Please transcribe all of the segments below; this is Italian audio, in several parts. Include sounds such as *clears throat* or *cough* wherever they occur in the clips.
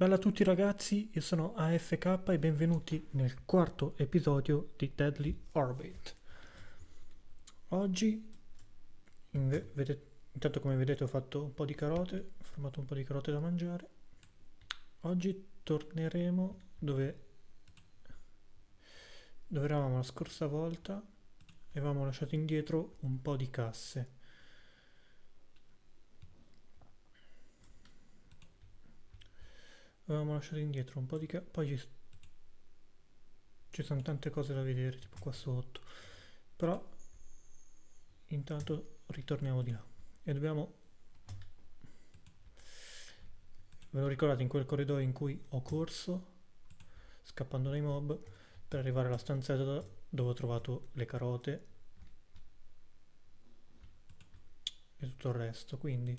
Bella a tutti ragazzi, io sono AFK e benvenuti nel quarto episodio di Deadly Orbit. Oggi, vedete, intanto come vedete ho fatto un po' di carote, ho formato un po' di carote da mangiare. Oggi torneremo dove, dove eravamo la scorsa volta e avevamo lasciato indietro un po' di casse. Avevamo lasciato indietro un po' di ca- poi ci, ci sono tante cose da vedere tipo qua sotto. Però intanto ritorniamo di là. E dobbiamo ve lo ricordate in quel corridoio in cui ho corso scappando dai mob per arrivare alla stanzetta dove ho trovato le carote e tutto il resto. Quindi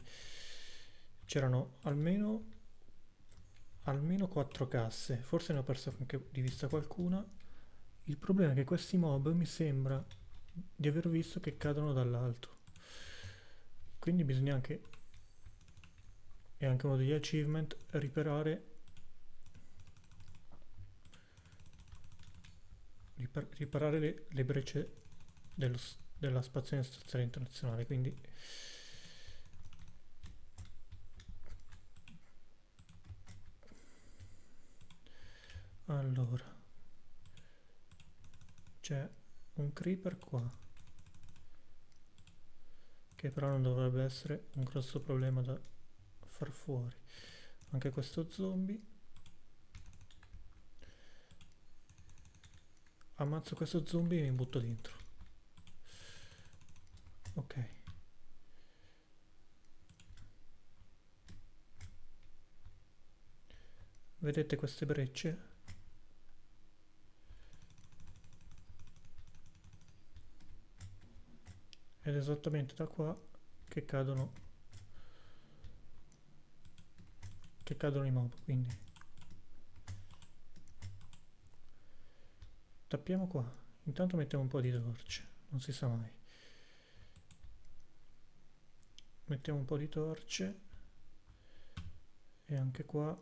c'erano almeno almeno 4 casse, forse ne ho persa anche di vista qualcuna. Il problema è che questi mob mi sembra di aver visto che cadono dall'alto. Quindi bisogna anche, è anche uno degli achievement, riparare, riparare le, le brecce dello, della stazione spaziale internazionale. Quindi allora. C'è un creeper qua. Che però non dovrebbe essere un grosso problema da far fuori. Anche questo zombie. Ammazzo questo zombie e mi butto dentro. Ok. Vedete queste brecce ed esattamente da qua che cadono che cadono i mob quindi. Tappiamo qua. Intanto mettiamo un po' di torce non si sa mai. Mettiamo un po' di torce. E anche qua.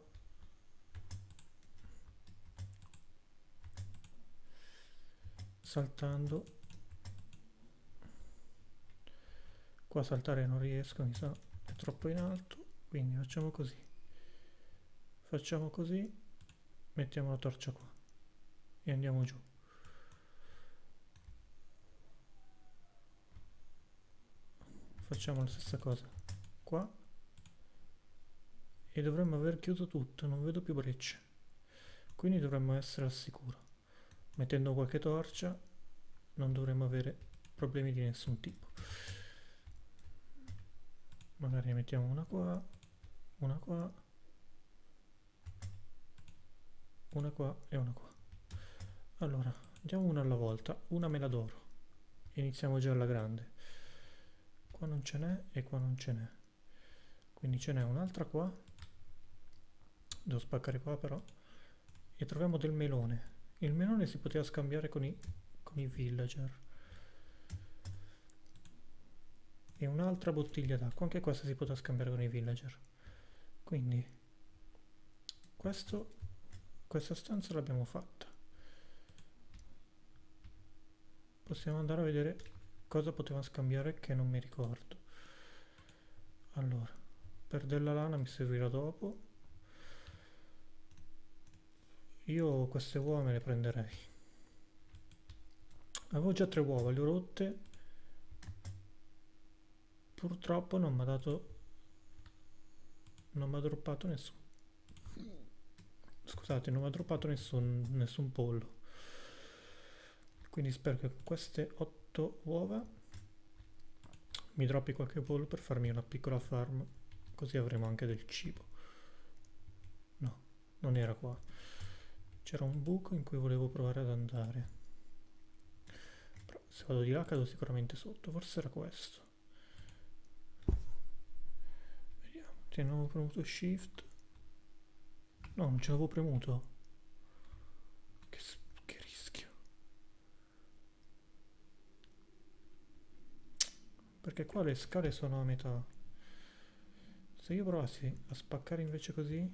Saltando qua saltare non riesco mi sa è troppo in alto. Quindi facciamo così. Facciamo così. Mettiamo la torcia qua. E andiamo giù. Facciamo la stessa cosa. Qua. E dovremmo aver chiuso tutto non vedo più brecce. Quindi dovremmo essere al sicuro. Mettendo qualche torcia non dovremmo avere problemi di nessun tipo magari ne mettiamo una qua una qua una qua e una qua. Allora andiamo una alla volta una me la d'oro iniziamo già alla grande. Qua non ce n'è e qua non ce n'è. Quindi ce n'è un'altra qua. Devo spaccare qua però. E troviamo del melone. Il melone si poteva scambiare con i, con i villager e un'altra bottiglia d'acqua. Anche questa si potrà scambiare con i villager. Quindi questo, questa stanza l'abbiamo fatta. Possiamo andare a vedere cosa poteva scambiare che non mi ricordo. Allora per della lana mi servirà dopo. Io queste uova me le prenderei. Avevo già tre uova le ho rotte purtroppo non mi ha dato non mi ha droppato nessun scusate non mi ha droppato nessun, nessun pollo. Quindi spero che con queste 8 uova mi droppi qualche pollo per farmi una piccola farm così avremo anche del cibo. No non era qua. C'era un buco in cui volevo provare ad andare. Però se vado di là cado sicuramente sotto. Forse era questo Perché non ho premuto shift? No, non ce l'avevo premuto. Che, che rischio. Perché qua le scale sono a metà. Se io provassi a spaccare invece così...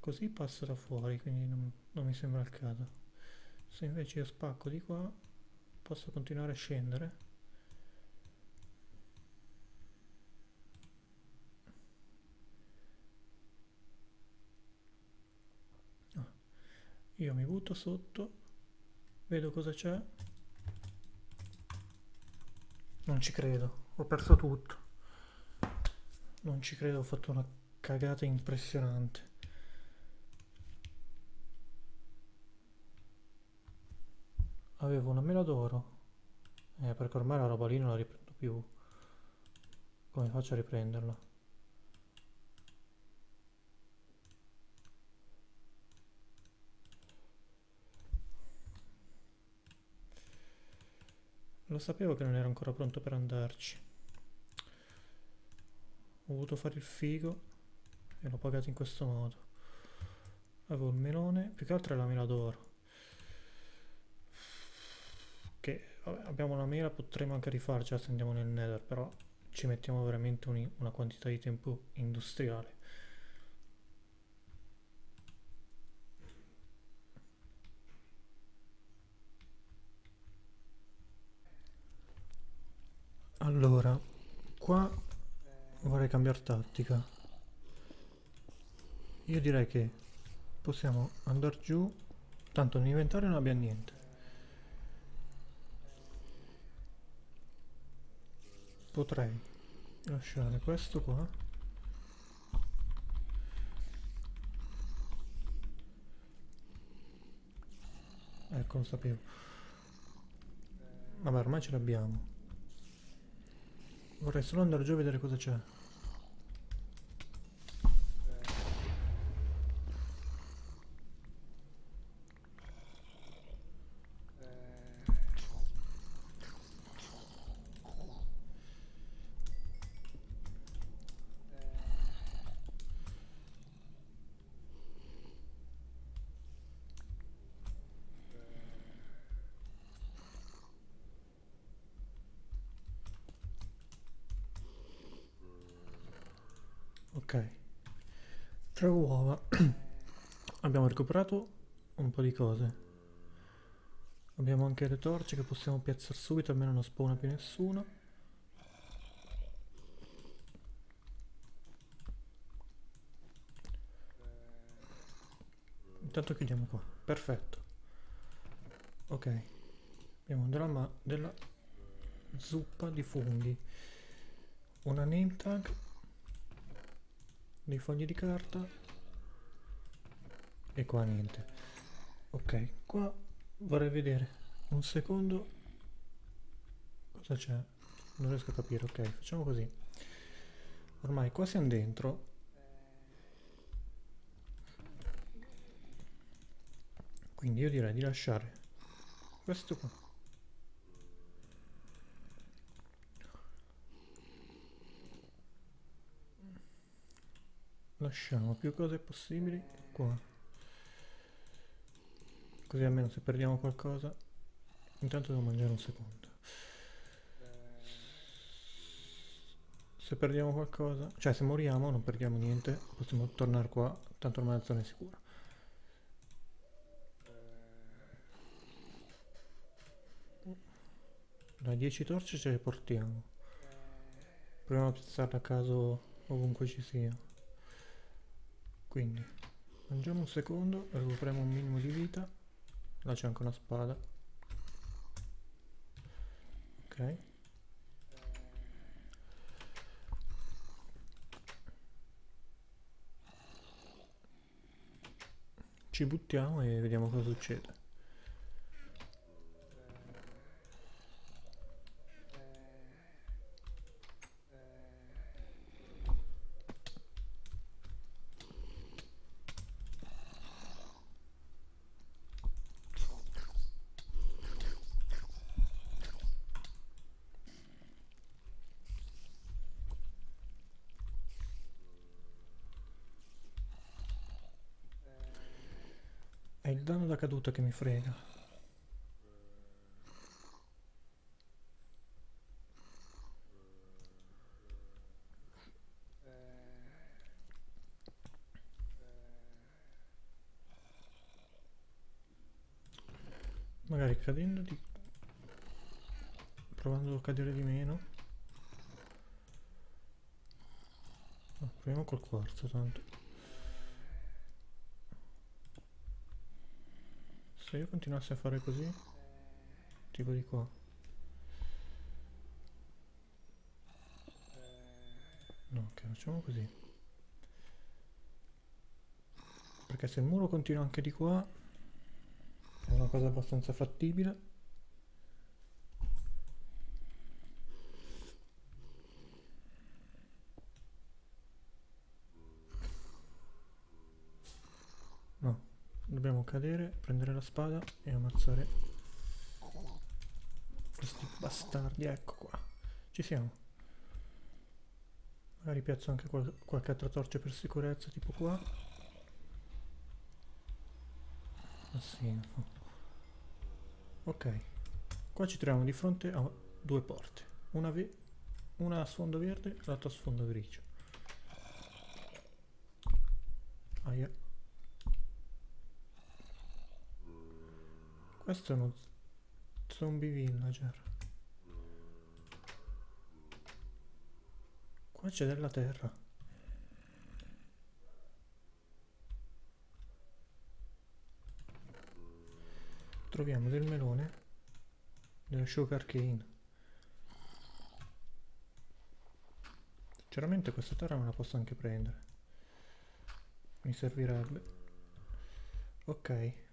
Così passa da fuori, quindi non, non mi sembra il caso. Se invece io spacco di qua, posso continuare a scendere io mi butto sotto vedo cosa c'è. Non ci credo ho perso tutto. Non ci credo ho fatto una cagata impressionante. Avevo una mela d'oro. Eh, perché ormai la roba lì non la riprendo più. Come faccio a riprenderla lo sapevo che non ero ancora pronto per andarci. Ho voluto fare il figo e l'ho pagato in questo modo. Avevo il melone più che altro è la mela d'oro. Che vabbè, abbiamo una mela potremmo anche rifarcela se andiamo nel nether però ci mettiamo veramente un, una quantità di tempo industriale allora qua vorrei cambiare tattica. Io direi che possiamo andare giù tanto nell'inventario non abbiamo niente. Potrei lasciare questo qua. Ecco lo sapevo. Vabbè ormai ce l'abbiamo vorrei solo andare giù a vedere cosa c'è ok. Tre uova. *clears throat* Abbiamo recuperato un po' di cose. Abbiamo anche le torce che possiamo piazzare subito almeno non spawna più nessuno. Intanto chiudiamo qua. Perfetto. Ok. Abbiamo della, della zuppa di funghi. Una name tag dei fogli di carta. E qua niente. Ok qua vorrei vedere un secondo. Cosa c'è? Non riesco a capire ok facciamo così. Ormai qua siamo dentro. Quindi io direi di lasciare questo qua lasciamo più cose possibili qua. Così almeno se perdiamo qualcosa intanto devo mangiare un secondo. Se perdiamo qualcosa cioè se moriamo non perdiamo niente possiamo tornare qua tanto ormai la zona è sicura. Da 10 torce ce le portiamo. Proviamo a piazzarle a caso ovunque ci sia quindi mangiamo un secondo recuperiamo un minimo di vita. Là c'è anche una spada. Ok. Ci buttiamo e vediamo cosa succede il danno da caduta che mi frega. Magari cadendo di... provando a cadere di meno. Ah, proviamo col quarzo tanto. Se io continuassi a fare così tipo di qua no ok facciamo così. Perché se il muro continua anche di qua è una cosa abbastanza fattibile no dobbiamo cadere prendere la spada e ammazzare questi bastardi. Ecco qua. Ci siamo. Magari piazzo anche qual qualche altra torcia per sicurezza tipo qua. Ah sì. Ok. Qua ci troviamo di fronte a due porte. Una, una a sfondo verde e l'altra a sfondo grigio. Aia questo è uno zombie villager. Qua c'è della terra. Troviamo del melone della sugar cane. Sinceramente questa terra me la posso anche prendere. Mi servirebbe. Ok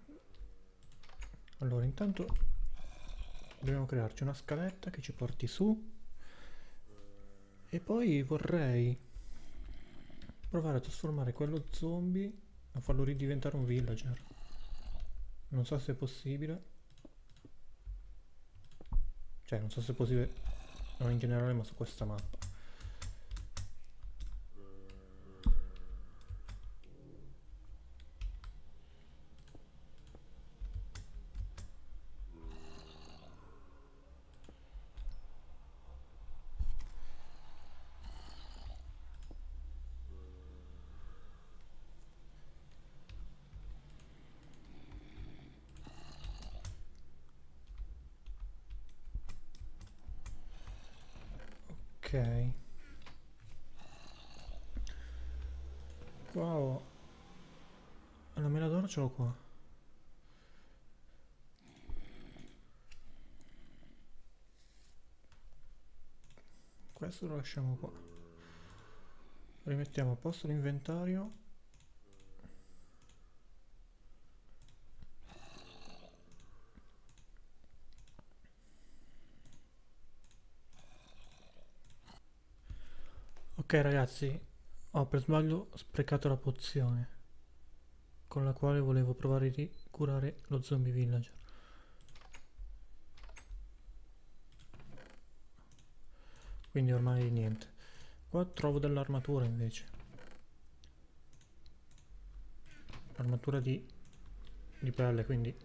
allora intanto dobbiamo crearci una scaletta che ci porti su. E poi vorrei provare a trasformare quello zombie a farlo ridiventare un villager. Non so se è possibile. Cioè non so se è possibile non in generale ma su questa mappa ok. Qua ho la mela d'oro ce l'ho qua. Questo lo lasciamo qua. Rimettiamo a posto l'inventario Ok ragazzi, ho per sbaglio sprecato la pozione con la quale volevo provare di curare lo zombie villager. Quindi ormai niente. Qua trovo dell'armatura invece. Armatura di, di pelle, quindi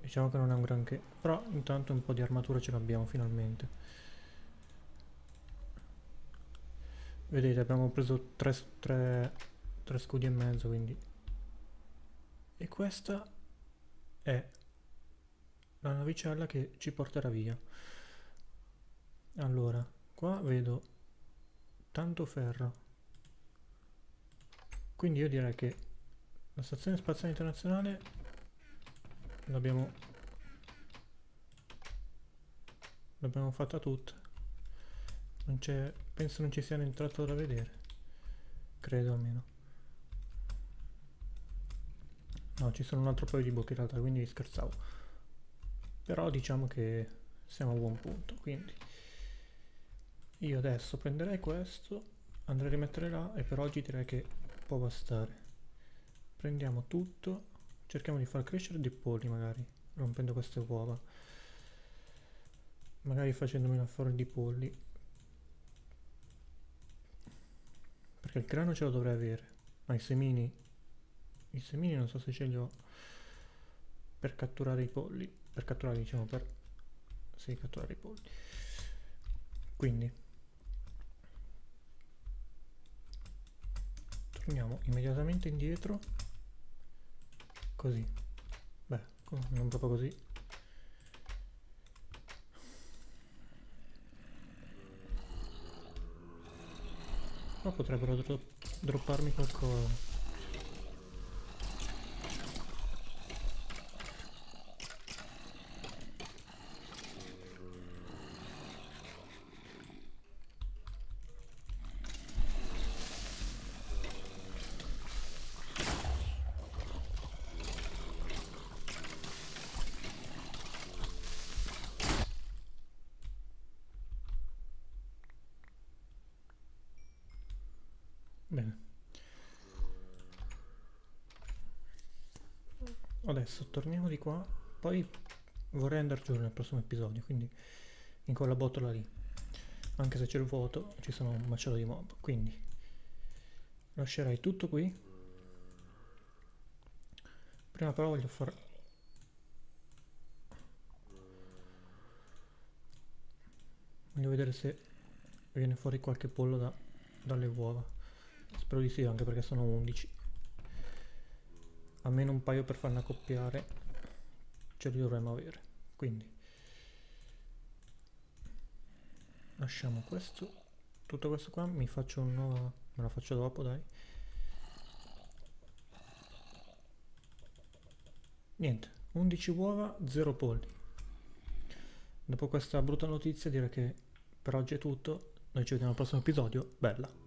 diciamo che non è un granché. Però intanto un po' di armatura ce l'abbiamo finalmente. Vedete abbiamo preso tre, tre, tre scudi e mezzo quindi. E questa è la navicella che ci porterà via. Allora qua vedo tanto ferro. Quindi io direi che la stazione spaziale internazionale l'abbiamo l'abbiamo fatta tutta non c'è penso non ci sia entrato da vedere. Credo almeno. No ci sono un altro paio di buchi in realtà quindi scherzavo. Però diciamo che siamo a buon punto quindi. Io adesso prenderei questo andrei a rimettere là e per oggi direi che può bastare. Prendiamo tutto cerchiamo di far crescere dei polli magari rompendo queste uova. Magari facendomi una forma di polli Perché il grano ce lo dovrei avere. Ma i semini... I semini non so se ce li ho per catturare i polli. Per catturare, diciamo, per... Sì, catturare i polli. Quindi... Torniamo immediatamente indietro. Così. Beh, non proprio così ma potrebbero dro dropparmi qualcosa Bene. Adesso torniamo di qua, poi vorrei andare giù nel prossimo episodio, quindi in quella botola lì. Anche se c'è il vuoto, ci sono un macello di mob, quindi lascerei tutto qui. Prima però voglio fare... Voglio vedere se viene fuori qualche pollo da, dalle uova. Spero di sì, anche perché sono 11. Almeno un paio per farne accoppiare ce li dovremmo avere. Quindi lasciamo questo. Tutto questo qua mi faccio un nuovo... me la faccio dopo, dai. Niente, 11 uova, 0 polli. Dopo questa brutta notizia direi che per oggi è tutto. Noi ci vediamo al prossimo episodio. Bella!